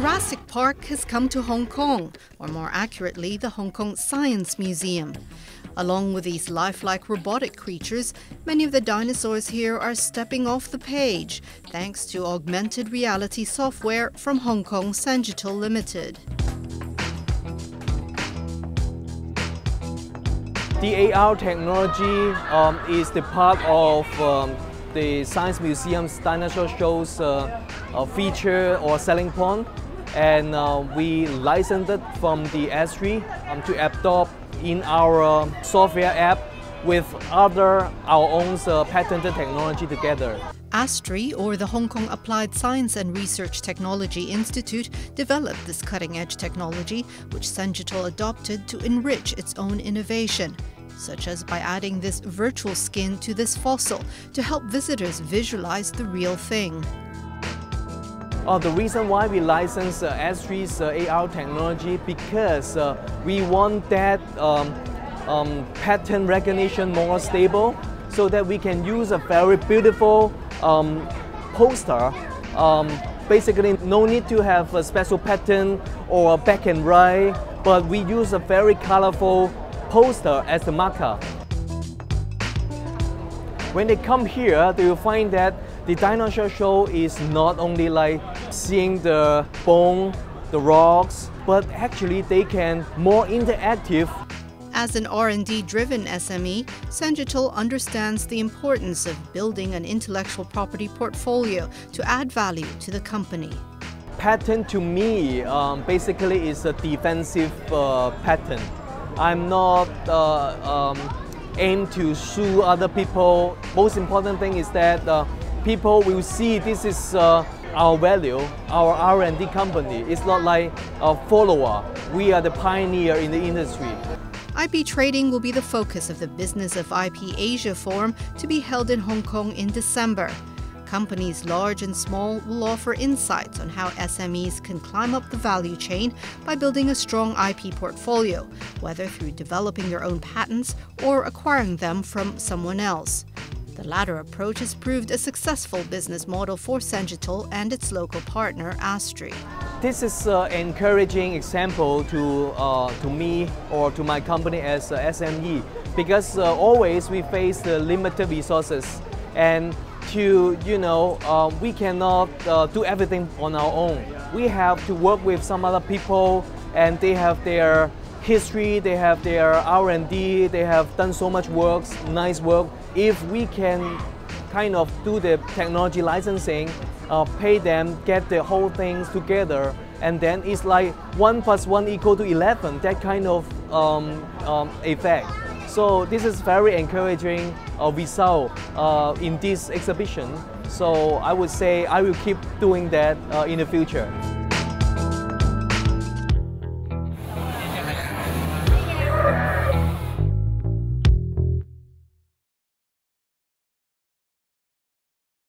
Jurassic Park has come to Hong Kong, or more accurately, the Hong Kong Science Museum. Along with these lifelike robotic creatures, many of the dinosaurs here are stepping off the page thanks to augmented reality software from Hong Kong Sengital Limited. The AR technology um, is the part of um, the Science Museum's dinosaur show's uh, feature or selling point. And uh, we licensed it from the Astri um, to adopt in our software app with other our own uh, patented technology together. ASTRI, or the Hong Kong Applied Science and Research Technology Institute, developed this cutting edge technology, which Sengital adopted to enrich its own innovation such as by adding this virtual skin to this fossil to help visitors visualize the real thing. Uh, the reason why we license uh, Astri's uh, AR technology because uh, we want that um, um, pattern recognition more stable so that we can use a very beautiful um, poster. Um, basically, no need to have a special pattern or back and right, but we use a very colorful poster as a marker. When they come here, they will find that the dinosaur show is not only like seeing the bone, the rocks, but actually they can more interactive. As an R&D driven SME, Sengital understands the importance of building an intellectual property portfolio to add value to the company. Patent to me um, basically is a defensive uh, patent. I'm not uh, um, aim to sue other people. Most important thing is that uh, people will see this is uh, our value, our R&D company. It's not like a follower. We are the pioneer in the industry. IP trading will be the focus of the Business of IP Asia Forum to be held in Hong Kong in December. Companies large and small will offer insights on how SMEs can climb up the value chain by building a strong IP portfolio, whether through developing their own patents or acquiring them from someone else. The latter approach has proved a successful business model for Sengital and its local partner, Astri. This is an encouraging example to, uh, to me or to my company as SME because uh, always we face the limited resources and to, you know, uh, we cannot uh, do everything on our own. We have to work with some other people and they have their history, they have their R&D, they have done so much work, nice work. If we can kind of do the technology licensing, uh, pay them, get the whole things together, and then it's like 1 plus 1 equal to 11, that kind of um, um, effect. So this is very encouraging uh, result uh, in this exhibition. So I would say I will keep doing that uh, in the future.